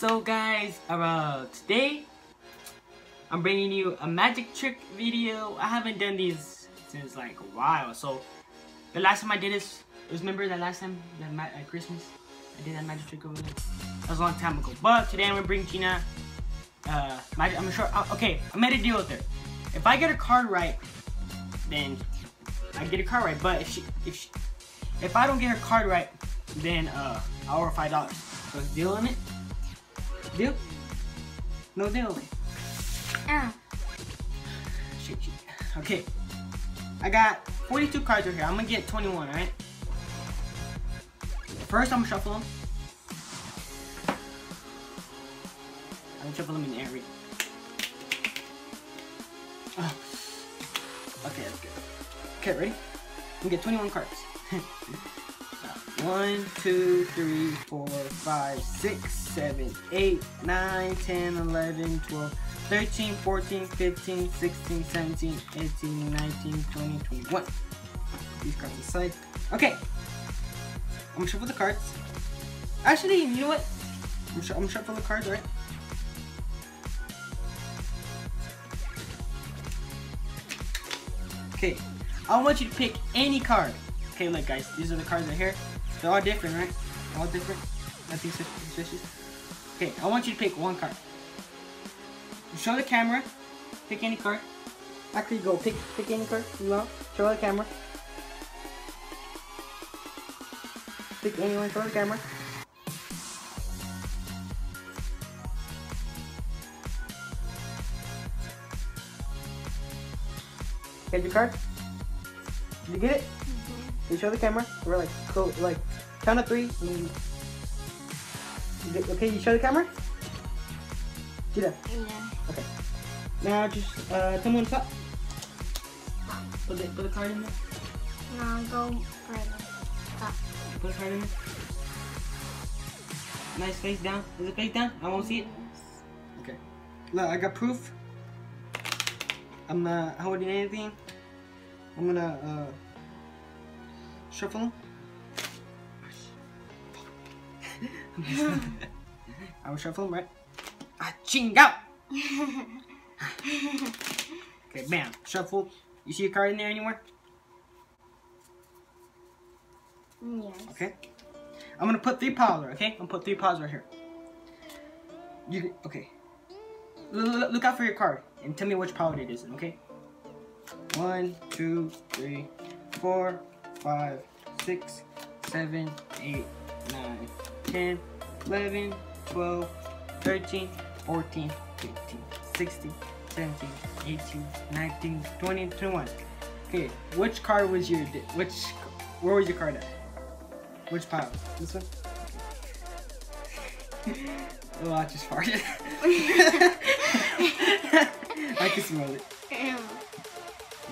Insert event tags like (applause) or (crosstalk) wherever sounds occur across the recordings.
So guys, uh, today I'm bringing you a magic trick video. I haven't done these since like a while. So the last time I did this, was remember that last time that at Christmas I did that magic trick over there. That was a long time ago. But today I'm gonna bring Gina. Uh, magic, I'm sure. Uh, okay, I made a deal with her. If I get her card right, then I get a card right. But if she, if she, if I don't get her card right, then uh, I'll owe her five dollars. So deal on it. Deal? No deal. Ah. Shit, shit. Okay. I got 42 cards right here. I'm gonna get 21, alright? First, I'm gonna shuffle them. I'm gonna shuffle them in the air. Ready? Oh. Okay, that's good. Okay, ready? I'm gonna get 21 cards. (laughs) One, two, three, four, five, six, seven, eight, nine, ten, eleven, twelve, thirteen, fourteen, fifteen, sixteen, seventeen, eighteen, nineteen, twenty, twenty-one. These cards aside. Okay. I'm gonna shuffle the cards. Actually, you know what? I'm, sh I'm shuffle the cards, right? Okay. I want you to pick any card. Okay, look guys, these are the cards right here. They're all different, right? All different. Nothing suspicious. Okay, I want you to pick one card. Show the camera. Pick any card. Actually, go pick pick any card you want. Show the camera. Pick anyone. Show the camera. Get your card. Did you get it? You show the camera. We're like, cool, like, count of three. You okay, you show the camera? Gina. Yeah. Okay. Now just uh, tell me on top. Put the, put the card in there. No, go further. Stop. Put the card in there. Nice face down. Is it face down? I won't see it. Okay. Look, I got proof. I'm not holding anything. I'm gonna uh, shuffle them. (laughs) I will shuffle them, right? Ah, chinga! (laughs) okay, bam. Shuffle. You see a card in there anywhere? Yes. Okay. I'm gonna put three piles, okay? I'm gonna put three piles right here. You okay? L l look out for your card and tell me which pile it is, okay? One, two, three, four, five, six, seven, eight, nine, ten, eleven, twelve, thirteen, fourteen, fifteen, sixteen, seventeen, eighteen, nineteen, twenty, twenty-one. Okay, which card was your? Which? Where was your card at? Which pile? This one? (laughs) oh, I just farted. (laughs) I can smell it. (laughs)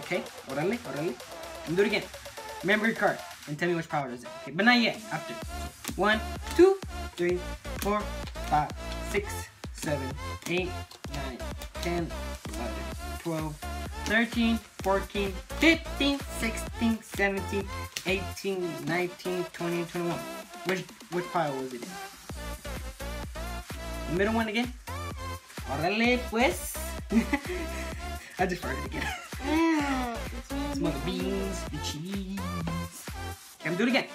Okay, orale, orale. And do it again. Your card and tell me which power it is. Okay, but not yet. After. One, two, three, four, five, six, seven, eight, nine, ten, eleven, twelve, thirteen, fourteen, fifteen, sixteen, seventeen, eighteen, nineteen, twenty, twenty-one. Which which pile was it in? The middle one again? Orale, pues. (laughs) I just farted again. (laughs) Mm. Smell the beans, the cheese. Okay, I'm it again.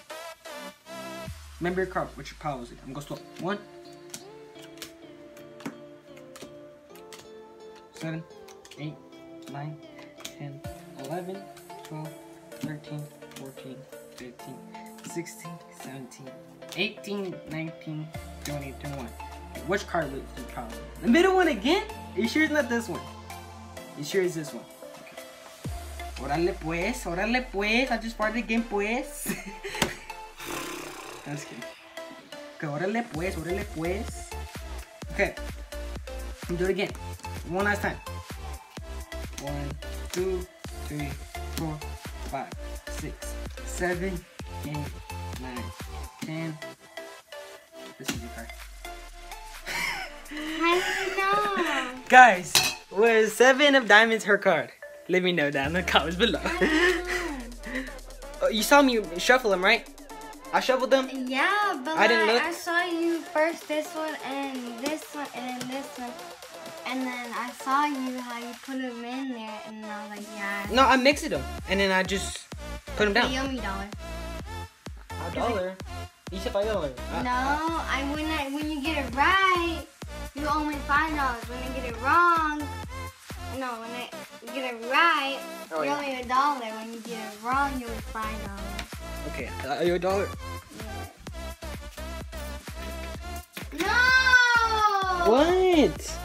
Remember your card. Which pile was it? I'm gonna stop. One. Seven, eight, nine, ten, eleven, twelve, thirteen, fourteen, fifteen, sixteen, seventeen, eighteen, nineteen, twenty, twenty-one. Okay, which card was the pile? The middle one again? Are you sure it's not this one? You sure it's this one? Órale pues, órale pues, I just farted again pues. That's kidding. Okay, órale pues, órale pues. Okay, do it again. One last time. One, two, three, four, five, six, seven, eight, nine, ten. This is your card. I know. (laughs) Guys, was seven of diamonds her card? Let me know down in the comments below. Oh, you saw me shuffle them, right? I shuffled them. Yeah, but I didn't look. I saw you first this one and this one and then this one. And then I saw you how you put them in there and I was like, yeah. No, I mixed them and then I just put them The down. yummy dollar. A dollar. You said five dollar. No, I when I when you get it right, you owe me five dollars. When I get it wrong, no, when I get it right, Oh, you yeah. me a dollar. When you get it wrong, you're five dollars. Okay, are you a dollar. No. What?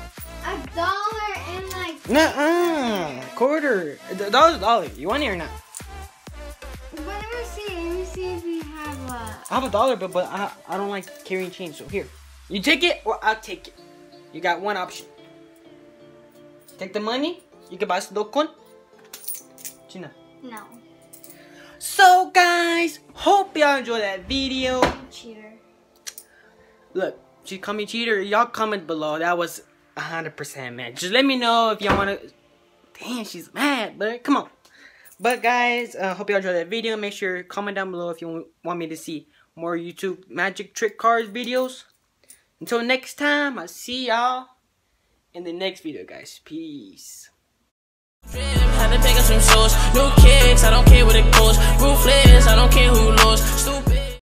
A dollar and like. Nuh-uh. Quarter. The dollar's a dollar. You want it or not? But let me see. Let me see if you have a. I have a dollar bill, but I, I don't like carrying change. So here, you take it or I'll take it. You got one option. Take the money. You can buy Sudoku. China. No. So guys, hope y'all enjoyed that video. Cheater. Look, she called me cheater. Y'all comment below. That was 100% mad. Just let me know if y'all want to. Damn, she's mad, but come on. But guys, uh, hope y'all enjoyed that video. Make sure comment down below if you want me to see more YouTube magic trick cards videos. Until next time, I'll see y'all in the next video, guys. Peace.